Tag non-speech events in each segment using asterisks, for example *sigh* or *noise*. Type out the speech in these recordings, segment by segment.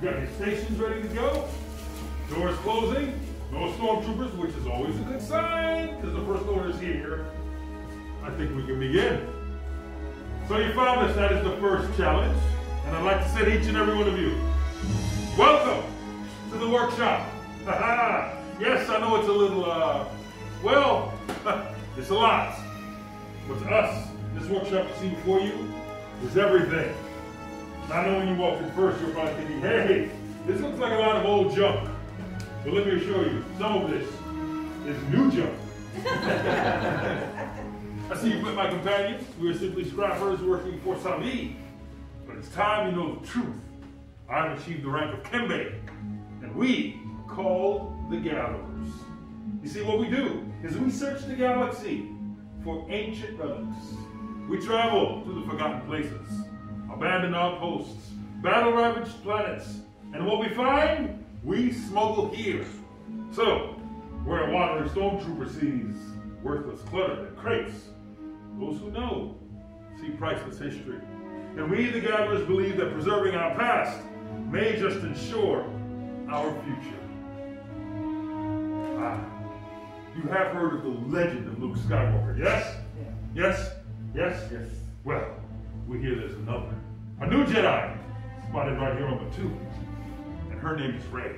You got your stations ready to go. Doors closing. No stormtroopers, which is always a good sign, because the first order is here. I think we can begin. So you found us, that is the first challenge. And I'd like to say to each and every one of you, welcome to the workshop. *laughs* yes, I know it's a little, uh, well, *laughs* it's a lot. But to us, this workshop you see before you is everything. I know when you walk in first, you're probably thinking, hey, this looks like a lot of old junk. But let me assure you, some of this is new junk. *laughs* I see you met my companions. We are simply scrappers working for Savi. But it's time you know the truth. I've achieved the rank of Kembe, and we call the Gatherers. You see, what we do is we search the galaxy for ancient relics. We travel to the forgotten places, abandoned outposts, battle-ravaged planets, and what we find, we smuggle here. So, where a wandering stormtrooper sees worthless clutter and crates, those who know see priceless history. And we, the gatherers, believe that preserving our past may just ensure our future. Ah, you have heard of the legend of Luke Skywalker, yes? Yes? Yes? Yes. Well, we hear there's another. A new Jedi spotted right here on Batuu. And her name is Rey.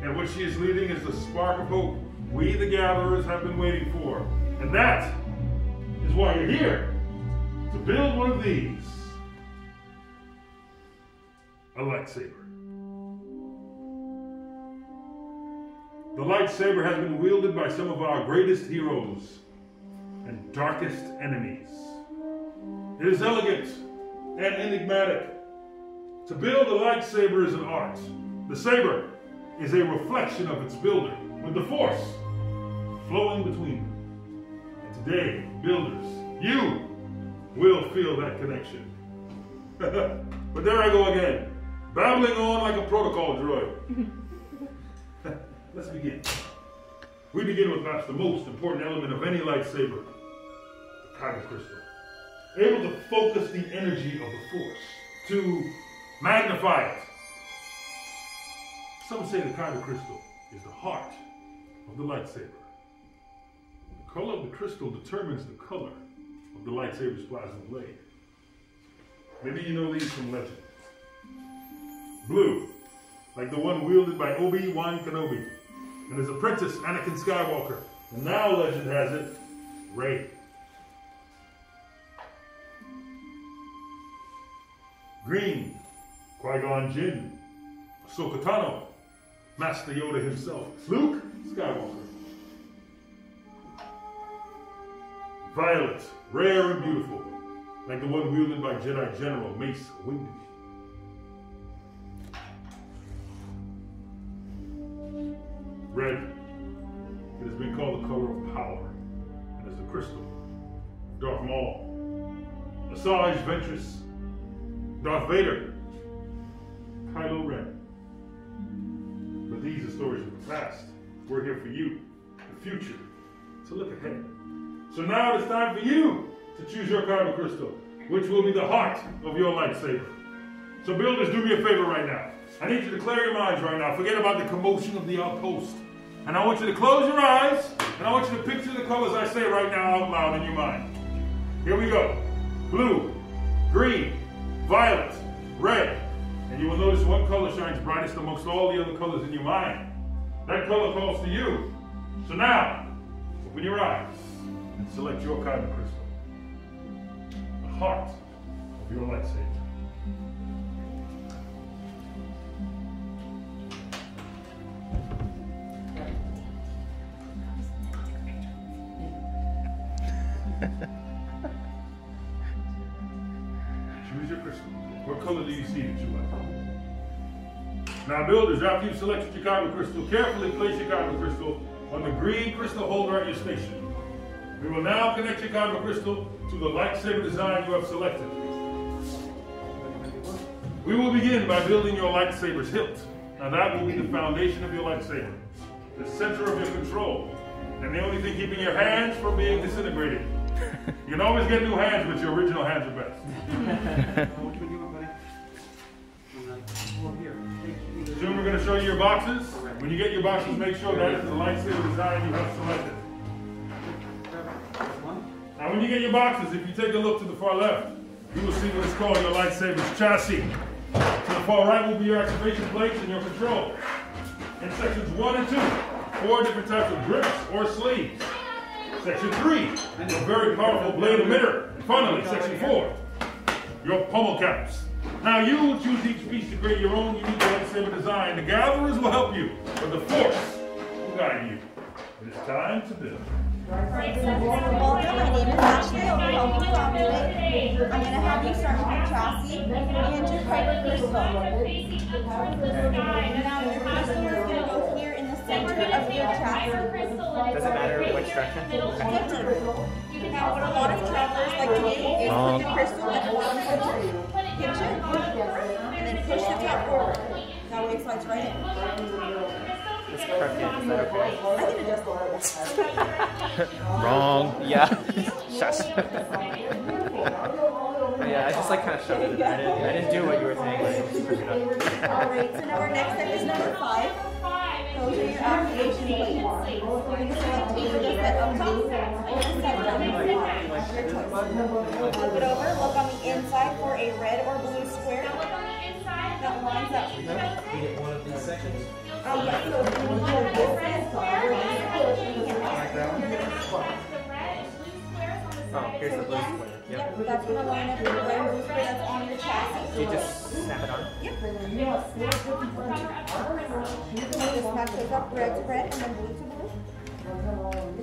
And what she is leading is the spark of hope we, the gatherers, have been waiting for. And that is why you're here. To build one of these. A lightsaber. The lightsaber has been wielded by some of our greatest heroes and darkest enemies. It is elegant and enigmatic. To build a lightsaber is an art. The saber is a reflection of its builder, with the force flowing between them. And today, builders, you will feel that connection. *laughs* but there I go again, babbling on like a protocol droid. *laughs* Let's begin. We begin with perhaps the most important element of any lightsaber, the kyber crystal. Able to focus the energy of the force, to magnify it. Some say the kyber crystal is the heart of the lightsaber. The color of the crystal determines the color of the lightsaber's plasma blade. Maybe you know these from legend. Blue, like the one wielded by Obi-Wan Kenobi and his apprentice Anakin Skywalker. And now legend has it, Rey. Green, Qui-Gon Jinn, Ahsoka Tano, Master Yoda himself, Luke Skywalker. Violet, rare and beautiful, like the one wielded by Jedi General Mace Windu. Red, it has been called the color of power, and is the crystal. Darth Maul, Asajj Ventress, Vader, Kylo Ren. But these are stories of the past. We're here for you, the future, to look ahead. So now it's time for you to choose your kyber crystal, which will be the heart of your lightsaber. So builders, do me a favor right now. I need you to clear your minds right now. Forget about the commotion of the outpost. And I want you to close your eyes, and I want you to picture the colors I say right now out loud in your mind. Here we go. Blue, green, violet, red. And you will notice one color shines brightest amongst all the other colors in your mind. That color calls to you. So now, open your eyes and select your kyber crystal. The heart of your lightsaber. *laughs* Your. What color do you see that you like? Now builders, after you've selected your kyber crystal, carefully place your kyber crystal on the green crystal holder at your station. We will now connect your kyber crystal to the lightsaber design you have selected. We will begin by building your lightsaber's hilt. Now that will be the foundation of your lightsaber, the center of your control, and the only thing keeping your hands from being disintegrated. *laughs* You can always get new hands, but your original hands are best. What do we do, buddy? I'm like, well, here. going to show you your boxes. When you get your boxes, make sure that is the lightsaber design you have selected. Now, when you get your boxes, if you take a look to the far left, you will see what is called your lightsaber's chassis. To the far right will be your activation plates and your control. In sections one and two, four different types of grips or sleeves. Section three, a very powerful blade emitter. And finally, section four, your pommel caps. Now you will choose each piece to create your own unique lightsaber design. The gatherers will help you, but the force will guide you. It is time to build. Welcome, my name is Ashley. I'll be helping you out today. I'm going to have you start with your chassis and your Kyber crystal. Now your crystal is going to go here in the center of your chassis. Does it matter which direction? It does. Now what a lot of travelers like to do is put oh. the crystal at the bottom center, pinch it, and then push the top forward. That way it slides right in. It's crooked. Is that okay? I can adjust a little bit. Wrong. Yeah. Shush. *laughs* yeah, I just like kind of shoved it in there. I didn't, I didn't do what you were saying. Like, just push it up. Alright, so now our next step is number five. To the the. Flip it over, look on the inside for a red or blue square that lines up. Oh, yeah, so you want this red square, we're going to push and Oh, here's the blue square. Yep. That's going to line up with the red and that's on your chassis. You just snap it on. Yep. Just match those up, red to red and then blue to blue.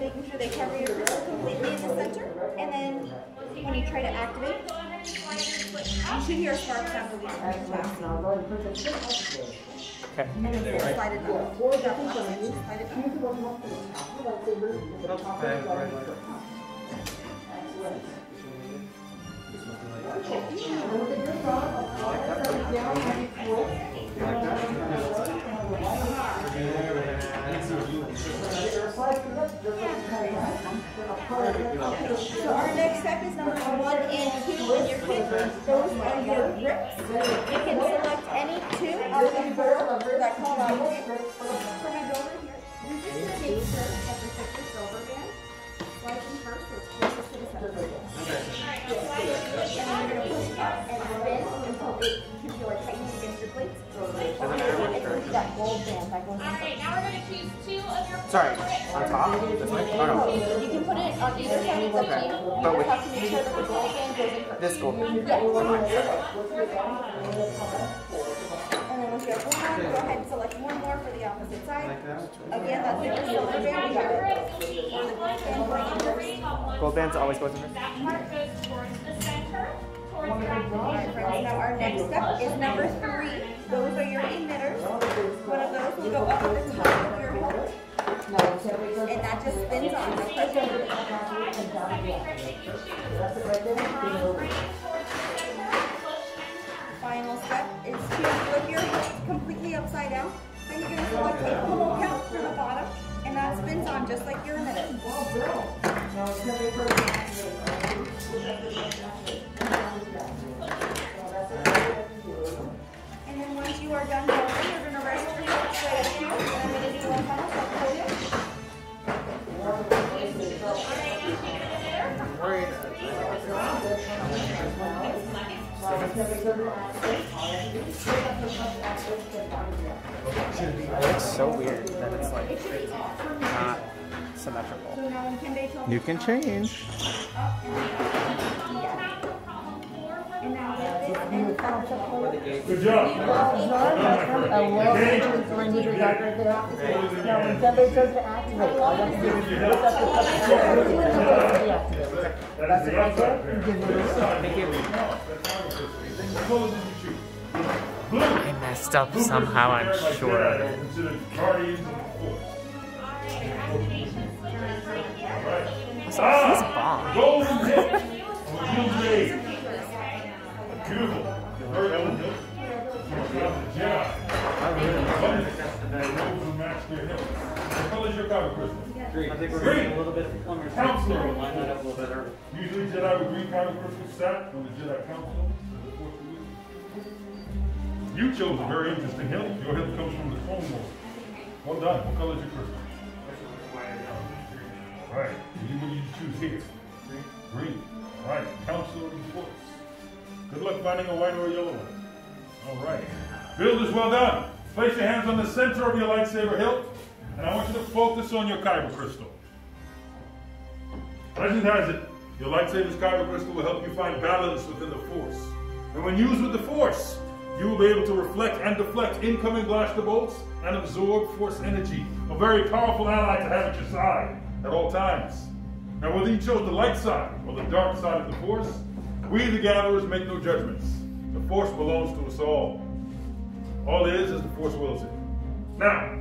Making sure they cover your crystal completely in the center. And then when you try to activate, you should hear a spark sound release from the chassis. Okay. And then just slide it down. Definitely slide it down. So our next step is number one and two in your kit. Those are your grips. You can select any two of the four that call out builder here, you just the first closest to the center. And then you're gonna push up and spin until it, you feel like tightening against your plates. It's really that gold band that goes in Alright, now we're gonna choose two of your Sorry, on top? This way? Oh no. You can put it on either side, it's up to you. But just have to make sure that the gold band goes in first. This gold. Yes. And then once you one, go ahead and select one more for the opposite side. Again, that's the silver band, we got it. Or gold band going in first. Gold bands always goes in there. That part goes towards the center, towards your Alright, friends, now our next step is number three. Those are your emitters. One of those will go up at the top of your hole. And that just spins on, just like that. Final step is to flip your hips completely upside down. Then you're gonna select a pommel count the bottom, and that spins on just like your emitter. And It looks so weird that it's like not symmetrical. So now when Kende tells You can change. And now with this end of the hole, Good job. Now, when somebody says to activate, all you have to do is look up the deactivate. That is the outside You pair. give me This side, Thank you. no, that's not what this is. The colors that you choose. Blue. I messed up somehow, I'm sure like Jedi, considered guardians of the force. Right. Golden hip of a Jill's age. Beautiful. Very elegant. You've got the Jedi. Abundance. And those who match their hips. What color is your kyber crystal? I think we're getting a little bit on your Counselor. line that up a little better. Usually Jedi with green kyber crystals sat on the Jedi Council. You chose a very interesting hill. Your hill comes from the Well done. What color is your crystal? Right. You, what do you choose here? Green. All right. The Force. Good luck finding a white or a yellow one. All right. Builders, well done. Place your hands on the center of your lightsaber hilt, and I want you to focus on your kyber crystal. Legend has it, your lightsaber's kyber crystal will help you find balance within the Force. And when used with the Force, you will be able to reflect and deflect incoming blaster bolts and absorb Force energy. A very powerful ally to have at your side at all times. Now, whether you chose the light side or the dark side of the Force, we, the Gatherers, make no judgments. The Force belongs to us all. All it is is the Force wills it. Now,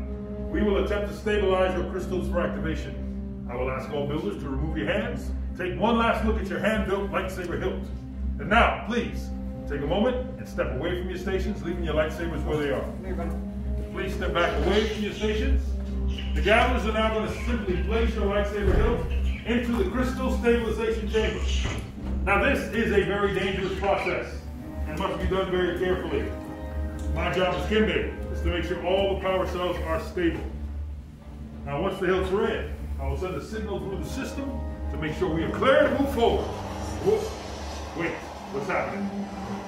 we will attempt to stabilize your crystals for activation. I will ask all builders to remove your hands. Take one last look at your hand-built lightsaber hilt. And now, please, take a moment and step away from your stations, leaving your lightsabers where they are. Please step back away from your stations. The gatherers are now going to simply place your lightsaber hilt into the crystal stabilization chamber. Now, this is a very dangerous process and must be done very carefully. My job as Kimbe is to make sure all the power cells are stable. Now, once the hilts in, I will send a signal through the system to make sure we are clear to move forward. Whoa. Wait, what's happening?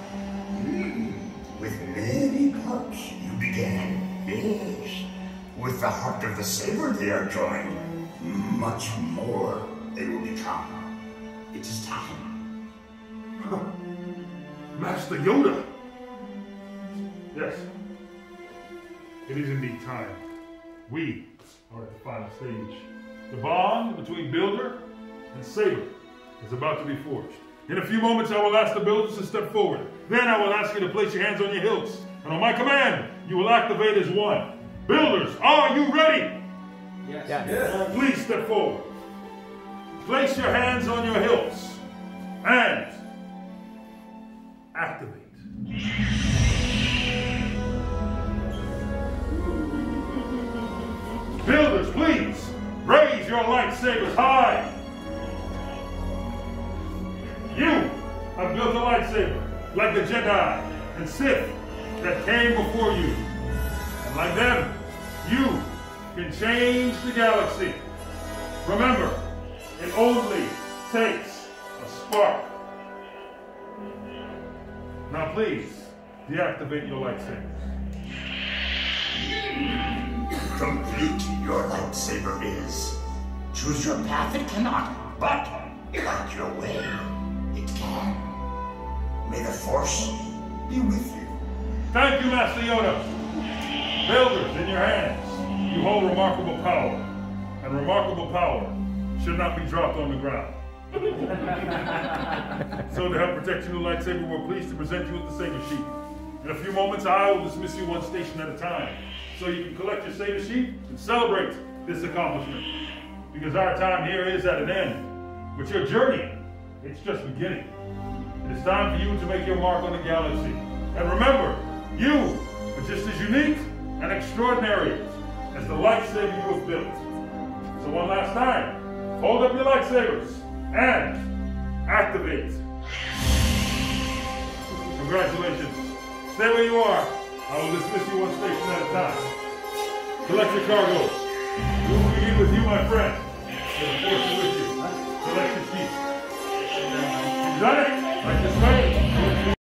With many parts you began, yes. With the heart of the saber they are joined. Much more they will become. It is time. Master Yoda! Yes. It is indeed time. We are at the final stage. The bond between builder and saber is about to be forged. In a few moments, I will ask the builders to step forward. Then I will ask you to place your hands on your hilts. And on my command, you will activate as one. Builders, are you ready? Yes. Please step forward. Place your hands on your hilts and activate. Builders, please raise your lightsabers high. Lightsaber like the Jedi and Sith that came before you. And like them, you can change the galaxy. Remember, it only takes a spark. Now please, deactivate your lightsabers. Complete your lightsaber is. Choose your path it cannot, but like your way, it can. May the Force be with you. Thank you, Master Yoda. Builders, in your hands, you hold remarkable power. And remarkable power should not be dropped on the ground. *laughs* so to help protect your new lightsaber, we're pleased to present you with the saber sheath. In a few moments, I will dismiss you one station at a time, so you can collect your saber sheath and celebrate this accomplishment. Because our time here is at an end, but your journey, it's just beginning. It is time for you to make your mark on the galaxy. And remember, you are just as unique and extraordinary as the lightsaber you have built. So one last time, hold up your lightsabers and activate. Congratulations. Stay where you are. I will dismiss you one station at a time. Collect your cargo. We will begin with you, my friend. May the force be with you. Collect your sheep. You done it? Like this right?